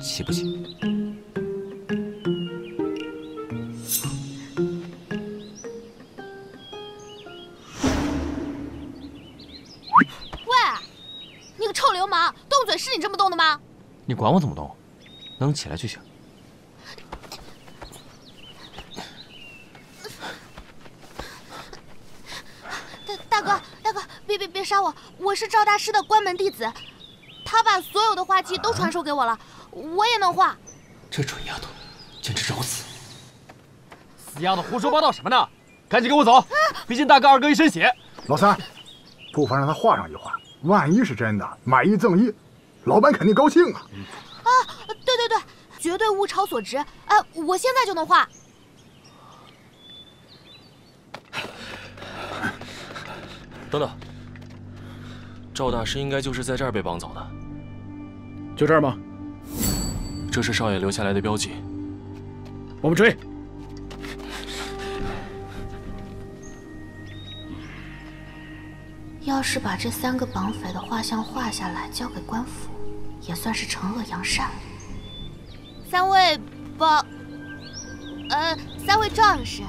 起不起？喂，你个臭流氓，动嘴是你这么动的吗？你管我怎么动，能起来就行。大大哥，大哥，别别别杀我！我是赵大师的关门弟子，他把所有的花技都传授给我了，我也能画。这蠢丫头，简直找死！死丫头，胡说八道什么呢？赶紧跟我走，毕竟大哥二哥一身血。老三，不妨让他画上一画，万一是真的，买一赠一，老板肯定高兴啊！啊，对对对，绝对物超所值！哎，我现在就能画。等等，赵大师应该就是在这儿被绑走的。就这儿吗？这是少爷留下来的标记。我们追。要是把这三个绑匪的画像画下来，交给官府，也算是惩恶扬善。三位绑，呃，三位壮士。